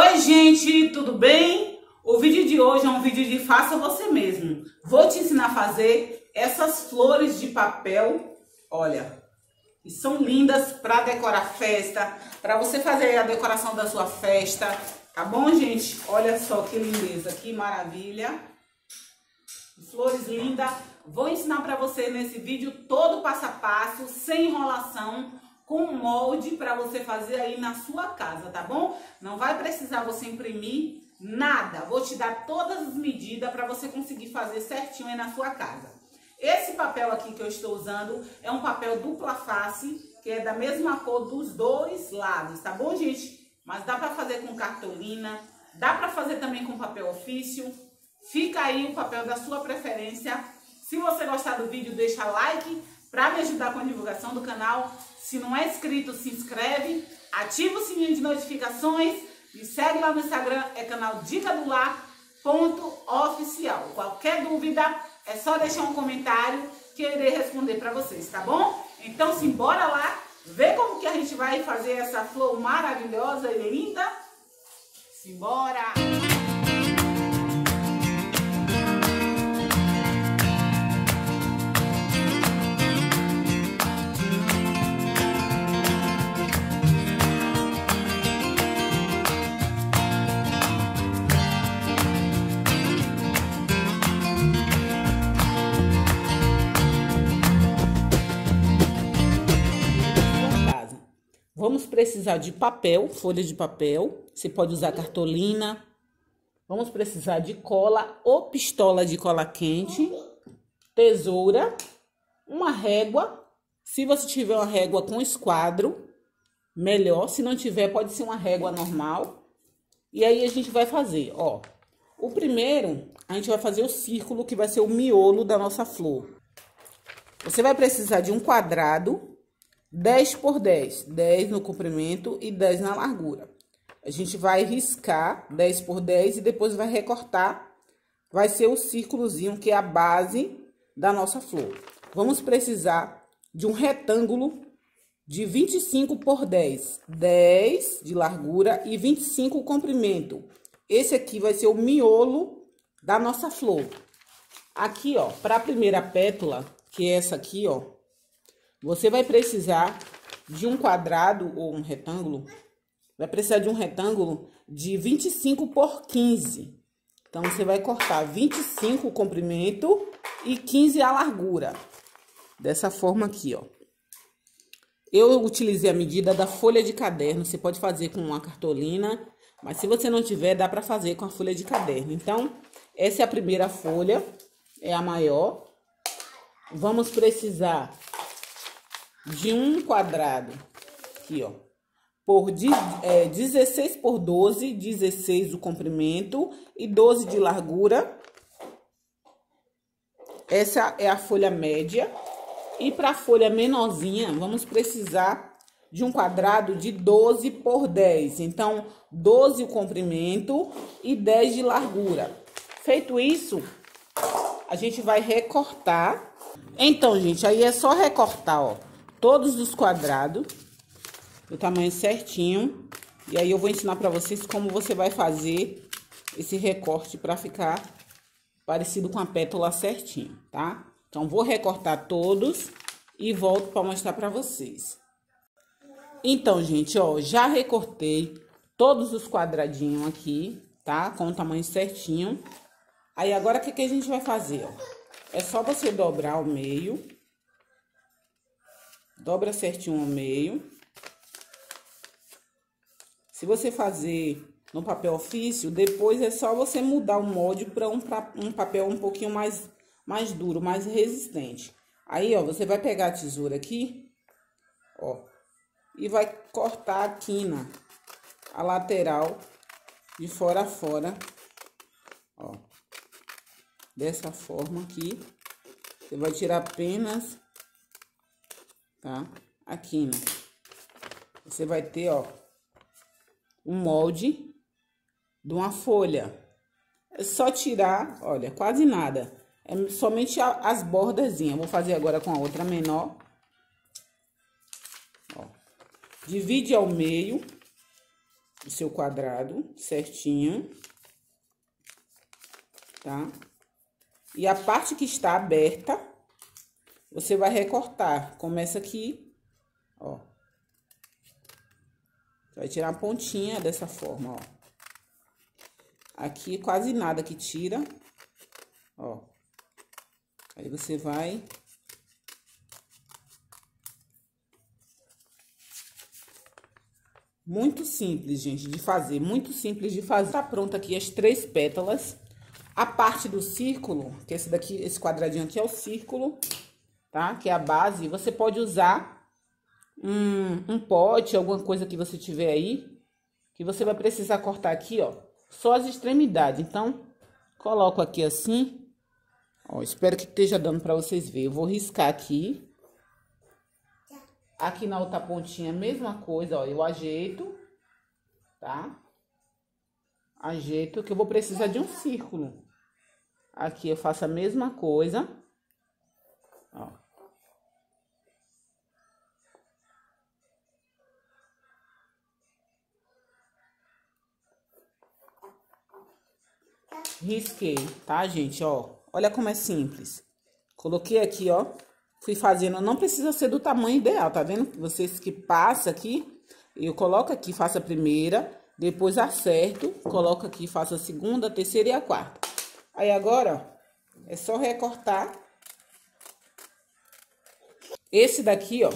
Oi, gente, tudo bem? O vídeo de hoje é um vídeo de faça você mesmo. Vou te ensinar a fazer essas flores de papel, olha, e são lindas para decorar festa, para você fazer a decoração da sua festa, tá bom, gente? Olha só que lindeza, que maravilha. Flores lindas. Vou ensinar para você nesse vídeo todo passo a passo, sem enrolação, com molde para você fazer aí na sua casa, tá bom? Não vai precisar você imprimir nada. Vou te dar todas as medidas para você conseguir fazer certinho aí na sua casa. Esse papel aqui que eu estou usando é um papel dupla face, que é da mesma cor dos dois lados, tá bom, gente? Mas dá para fazer com cartolina, dá para fazer também com papel ofício. Fica aí o papel da sua preferência. Se você gostar do vídeo, deixa like para me ajudar com a divulgação do canal. Se não é inscrito, se inscreve, ativa o sininho de notificações, me segue lá no Instagram, é canal Dica do Lar, ponto oficial. Qualquer dúvida, é só deixar um comentário que eu irei responder para vocês, tá bom? Então, simbora lá, ver como que a gente vai fazer essa flor maravilhosa e linda. Simbora! Vamos precisar de papel, folha de papel. Você pode usar cartolina. Vamos precisar de cola ou pistola de cola quente, tesoura, uma régua. Se você tiver uma régua com esquadro, melhor. Se não tiver, pode ser uma régua normal. E aí a gente vai fazer, ó. O primeiro, a gente vai fazer o círculo que vai ser o miolo da nossa flor. Você vai precisar de um quadrado 10 por 10, 10 no comprimento e 10 na largura. A gente vai riscar 10 por 10 e depois vai recortar. Vai ser o círculozinho que é a base da nossa flor. Vamos precisar de um retângulo de 25 por 10, 10 de largura e 25 comprimento. Esse aqui vai ser o miolo da nossa flor. Aqui, ó, para a primeira pétala, que é essa aqui, ó, você vai precisar de um quadrado ou um retângulo, vai precisar de um retângulo de 25 por 15. Então, você vai cortar 25 o comprimento e 15 a largura. Dessa forma aqui, ó. Eu utilizei a medida da folha de caderno, você pode fazer com uma cartolina, mas se você não tiver, dá para fazer com a folha de caderno. Então, essa é a primeira folha, é a maior. Vamos precisar de um quadrado, aqui, ó, por é, 16 por 12, 16 o comprimento e 12 de largura. Essa é a folha média. E para a folha menorzinha, vamos precisar de um quadrado de 12 por 10. Então, 12 o comprimento e 10 de largura. Feito isso, a gente vai recortar. Então, gente, aí é só recortar, ó todos os quadrados do tamanho certinho. E aí eu vou ensinar para vocês como você vai fazer esse recorte para ficar parecido com a pétala certinho, tá? Então, vou recortar todos e volto para mostrar para vocês. Então, gente, ó, já recortei todos os quadradinhos aqui, tá? Com o tamanho certinho. Aí, agora, o que, que a gente vai fazer, ó? É só você dobrar ao meio dobra certinho ao meio. Se você fazer no papel ofício, depois é só você mudar o molde para um, um papel um pouquinho mais, mais duro, mais resistente. Aí, ó, você vai pegar a tesoura aqui, ó, e vai cortar a quina, a lateral, de fora a fora, ó. Dessa forma aqui. Você vai tirar apenas tá? Aqui, né? Você vai ter, ó, um molde de uma folha. É só tirar, olha, quase nada. É somente as bordazinhas. Vou fazer agora com a outra menor. Ó. Divide ao meio. o seu quadrado certinho, tá? E a parte que está aberta, você vai recortar. Começa aqui, ó. Vai tirar a pontinha dessa forma, ó. Aqui quase nada que tira, ó. Aí você vai Muito simples, gente, de fazer, muito simples de fazer. Tá pronto aqui as três pétalas. A parte do círculo, que esse daqui, esse quadradinho aqui é o círculo, tá? Que é a base. Você pode usar um, um pote, alguma coisa que você tiver aí, que você vai precisar cortar aqui, ó, só as extremidades. Então, coloco aqui assim, ó, espero que esteja dando pra vocês verem. Eu vou riscar aqui. Aqui na outra pontinha, mesma coisa, ó, eu ajeito, tá? Ajeito que eu vou precisar de um círculo. Aqui eu faço a mesma coisa, ó. Risquei, tá, gente, ó. Olha como é simples. Coloquei aqui, ó, fui fazendo, não precisa ser do tamanho ideal, tá vendo? Vocês que passa aqui, eu coloco aqui, faço a primeira, depois acerto, coloco aqui, faço a segunda, a terceira e a quarta. Aí agora, ó, é só recortar. Esse daqui, ó,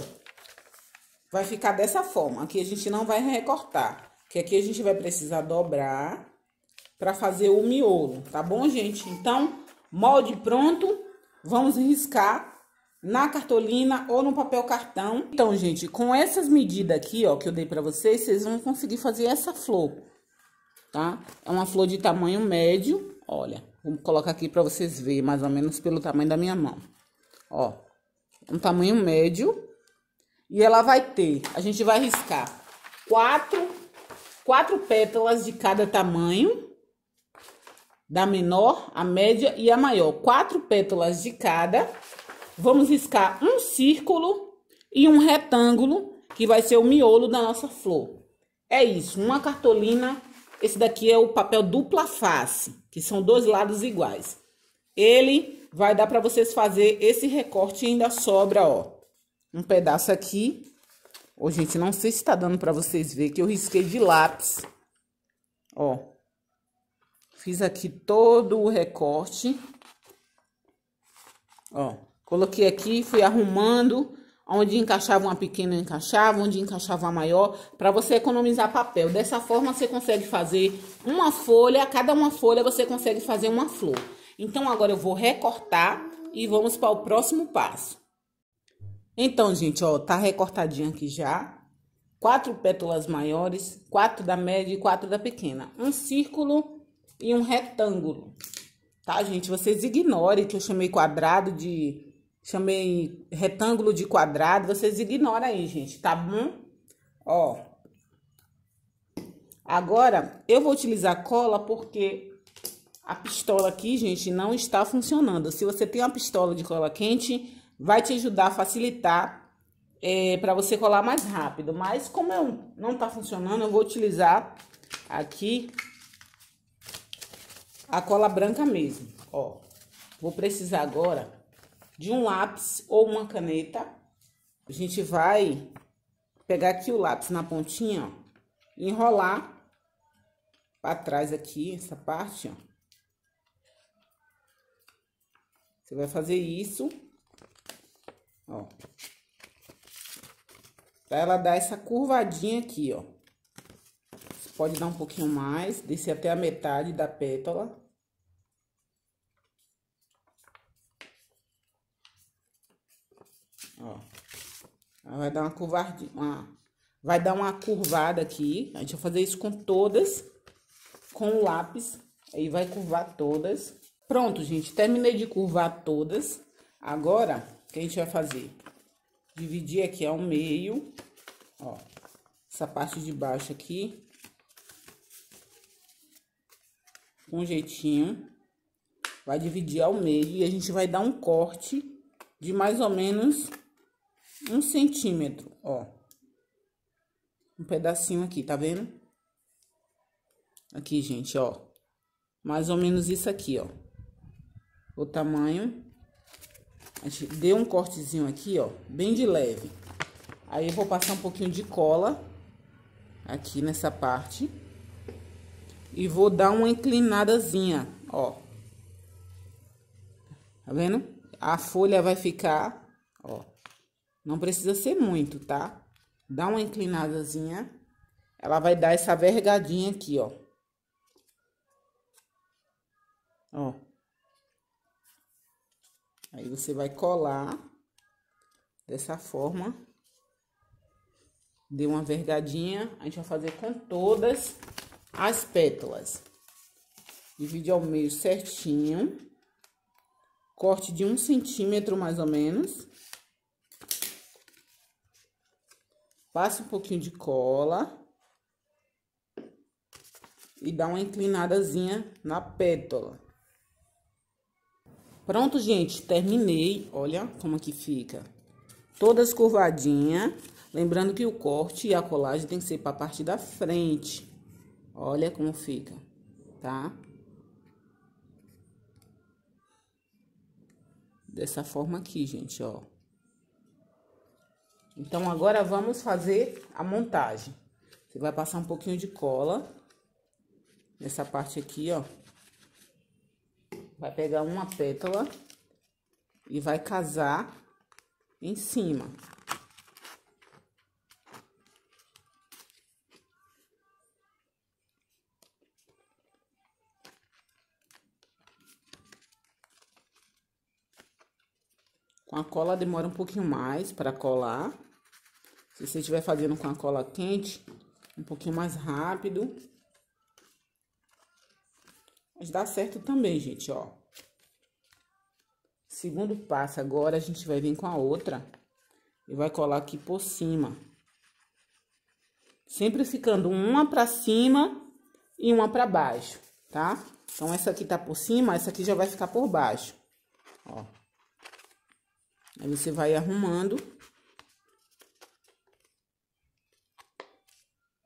vai ficar dessa forma. Aqui a gente não vai recortar, que aqui a gente vai precisar dobrar para fazer o miolo, tá bom, gente? Então, molde pronto, vamos riscar na cartolina ou no papel cartão. Então, gente, com essas medidas aqui, ó, que eu dei pra vocês, vocês vão conseguir fazer essa flor, tá? É uma flor de tamanho médio, olha. Vou colocar aqui pra vocês verem, mais ou menos pelo tamanho da minha mão. Ó, um tamanho médio. E ela vai ter, a gente vai riscar quatro, quatro pétalas de cada tamanho. Da menor, a média e a maior. Quatro pétalas de cada Vamos riscar um círculo e um retângulo, que vai ser o miolo da nossa flor. É isso, uma cartolina. Esse daqui é o papel dupla face, que são dois lados iguais. Ele vai dar para vocês fazer esse recorte e ainda sobra, ó, um pedaço aqui. Ô, gente, não sei se tá dando para vocês ver que eu risquei de lápis. Ó, fiz aqui todo o recorte. Ó. Coloquei aqui, fui arrumando, onde encaixava uma pequena, encaixava, onde encaixava uma maior, para você economizar papel. Dessa forma, você consegue fazer uma folha, cada uma folha você consegue fazer uma flor. Então, agora eu vou recortar e vamos para o próximo passo. Então, gente, ó, tá recortadinho aqui já. Quatro pétalas maiores, quatro da média e quatro da pequena. Um círculo e um retângulo. Tá, gente? Vocês ignorem que eu chamei quadrado de Chamei retângulo de quadrado, vocês ignoram aí, gente, tá bom? Ó. Agora, eu vou utilizar cola porque a pistola aqui, gente, não está funcionando. Se você tem uma pistola de cola quente, vai te ajudar a facilitar é, para você colar mais rápido. Mas como eu, não tá funcionando, eu vou utilizar aqui a cola branca mesmo, ó. Vou precisar agora de um lápis ou uma caneta. A gente vai pegar aqui o lápis na pontinha, ó, enrolar para trás aqui, essa parte, ó. Você vai fazer isso, ó. Pra ela dar essa curvadinha aqui, ó. Pode dar um pouquinho mais, descer até a metade da pétala. Ó. vai dar uma curvadinha, uma, vai dar uma curvada aqui. A gente vai fazer isso com todas, com o lápis. Aí vai curvar todas. Pronto, gente, terminei de curvar todas. Agora, o que a gente vai fazer? Dividir aqui ao meio, ó. Essa parte de baixo aqui. Com jeitinho. Vai dividir ao meio e a gente vai dar um corte de mais ou menos um centímetro, ó. Um pedacinho aqui, tá vendo? Aqui, gente, ó. Mais ou menos isso aqui, ó. O tamanho. A gente deu um cortezinho aqui, ó, bem de leve. Aí eu vou passar um pouquinho de cola aqui nessa parte. E vou dar uma inclinadazinha, ó. Tá vendo? A folha vai ficar, ó. Não precisa ser muito, tá? Dá uma inclinadazinha. Ela vai dar essa vergadinha aqui, ó. Ó. Aí você vai colar dessa forma. Deu uma vergadinha, a gente vai fazer com todas as pétalas. Divide ao meio certinho. Corte de um centímetro mais ou menos. Passa um pouquinho de cola. E dá uma inclinadazinha na pétala. Pronto, gente, terminei. Olha como que fica. Todas curvadinha. Lembrando que o corte e a colagem tem que ser para a parte da frente. Olha como fica, tá? Dessa forma aqui, gente, ó. Então, agora vamos fazer a montagem. Você vai passar um pouquinho de cola nessa parte aqui, ó. Vai pegar uma pétala e vai casar em cima. A cola demora um pouquinho mais para colar. Se você estiver fazendo com a cola quente, um pouquinho mais rápido. Mas dá certo também, gente, ó. Segundo passo, agora a gente vai vir com a outra e vai colar aqui por cima. Sempre ficando uma pra cima e uma pra baixo, tá? Então, essa aqui tá por cima, essa aqui já vai ficar por baixo, ó. Aí você vai arrumando.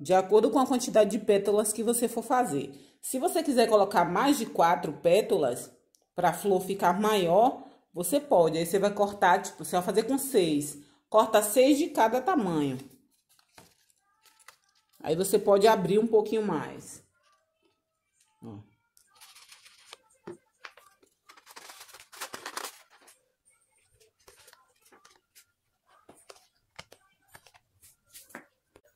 De acordo com a quantidade de pétalas que você for fazer. Se você quiser colocar mais de quatro pétalas, para a flor ficar maior, você pode. Aí você vai cortar, tipo, você vai fazer com seis. Corta seis de cada tamanho. Aí você pode abrir um pouquinho mais. Ó.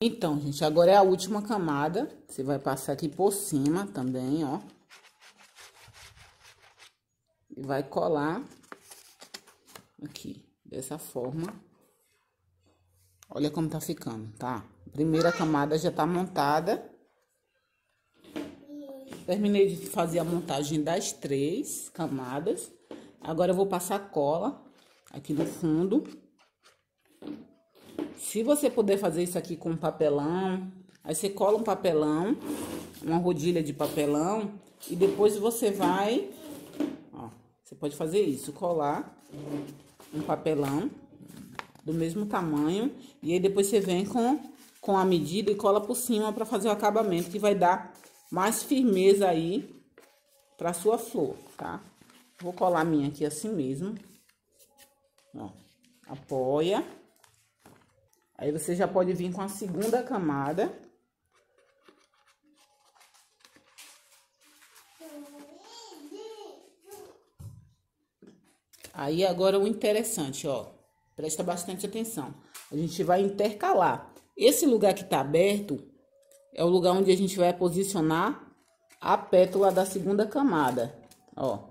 Então, gente, agora é a última camada. Você vai passar aqui por cima também, ó. E vai colar aqui, dessa forma. Olha como tá ficando, tá? primeira camada já tá montada. Terminei de fazer a montagem das três camadas. Agora eu vou passar cola aqui no fundo. Se você puder fazer isso aqui com papelão, aí você cola um papelão, uma rodilha de papelão, e depois você vai, ó, você pode fazer isso, colar um papelão do mesmo tamanho, e aí depois você vem com, com a medida e cola por cima para fazer o acabamento, que vai dar mais firmeza aí pra sua flor, tá? Vou colar a minha aqui assim mesmo, ó, apoia. Aí você já pode vir com a segunda camada. Aí agora o interessante, ó, presta bastante atenção. A gente vai intercalar. Esse lugar que tá aberto é o lugar onde a gente vai posicionar a pétala da segunda camada, ó.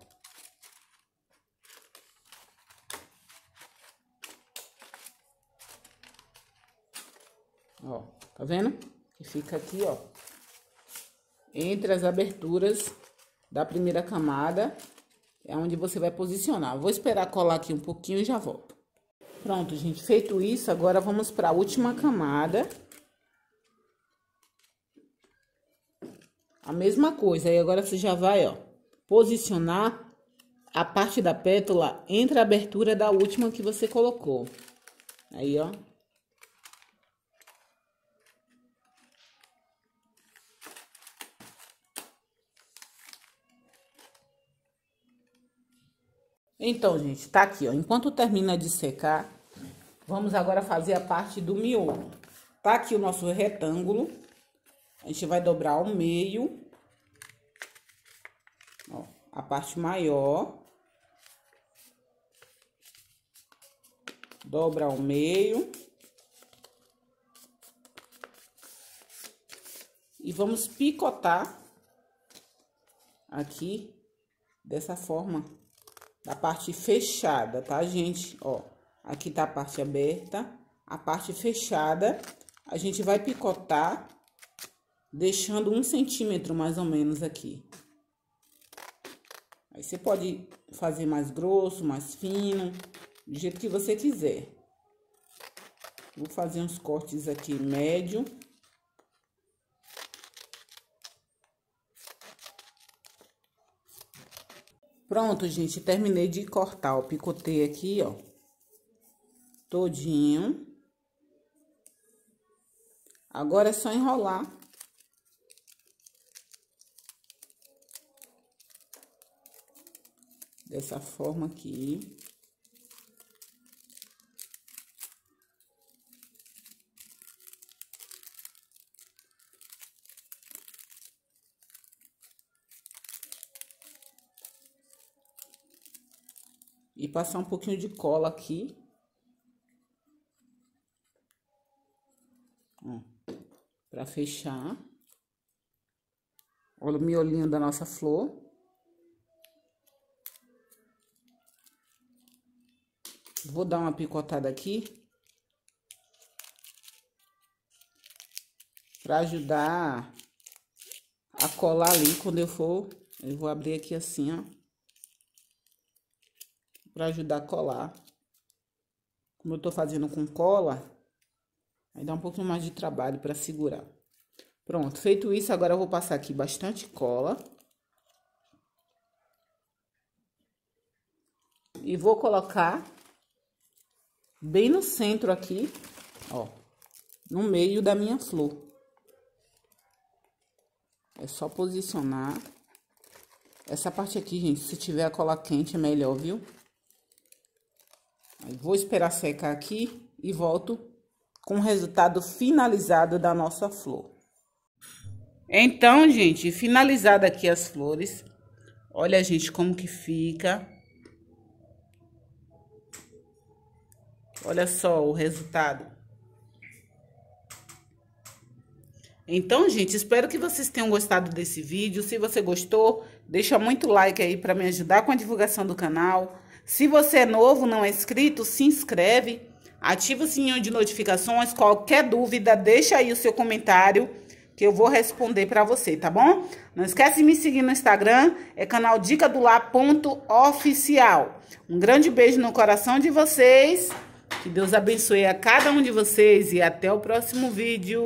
Ó, tá vendo? Que fica aqui, ó. Entre as aberturas da primeira camada, é onde você vai posicionar. Vou esperar colar aqui um pouquinho e já volto. Pronto, gente. Feito isso, agora vamos para a última camada. A mesma coisa. Aí agora você já vai, ó, posicionar a parte da pétala entre a abertura da última que você colocou. Aí, ó, Então, gente, tá aqui, ó. Enquanto termina de secar, vamos agora fazer a parte do miolo. Tá aqui o nosso retângulo. A gente vai dobrar ao meio. Ó, a parte maior. Dobra ao meio. E vamos picotar aqui dessa forma, da parte fechada, tá, gente? Ó, aqui tá a parte aberta, a parte fechada, a gente vai picotar, deixando um centímetro mais ou menos aqui. Aí você pode fazer mais grosso, mais fino, do jeito que você quiser. Vou fazer uns cortes aqui médio. Pronto, gente, terminei de cortar, ó, picotei aqui, ó, todinho. Agora é só enrolar. Dessa forma aqui. Passar um pouquinho de cola aqui. Ó, pra fechar. Olha o miolinho da nossa flor. Vou dar uma picotada aqui. Pra ajudar a colar ali quando eu for. Eu vou abrir aqui assim, ó para ajudar a colar. Como eu tô fazendo com cola, aí dá um pouquinho mais de trabalho para segurar. Pronto, feito isso, agora eu vou passar aqui bastante cola. E vou colocar bem no centro aqui, ó, no meio da minha flor. É só posicionar. Essa parte aqui, gente, se tiver a cola quente é melhor, viu? Vou esperar secar aqui e volto com o resultado finalizado da nossa flor. Então, gente, finalizada aqui as flores. Olha, gente, como que fica. Olha só o resultado. Então, gente, espero que vocês tenham gostado desse vídeo. Se você gostou, deixa muito like aí para me ajudar com a divulgação do canal. Se você é novo, não é inscrito, se inscreve, ativa o sininho de notificações. Qualquer dúvida, deixa aí o seu comentário que eu vou responder para você, tá bom? Não esquece de me seguir no Instagram, é canal Dica do ponto oficial. Um grande beijo no coração de vocês. Que Deus abençoe a cada um de vocês e até o próximo vídeo.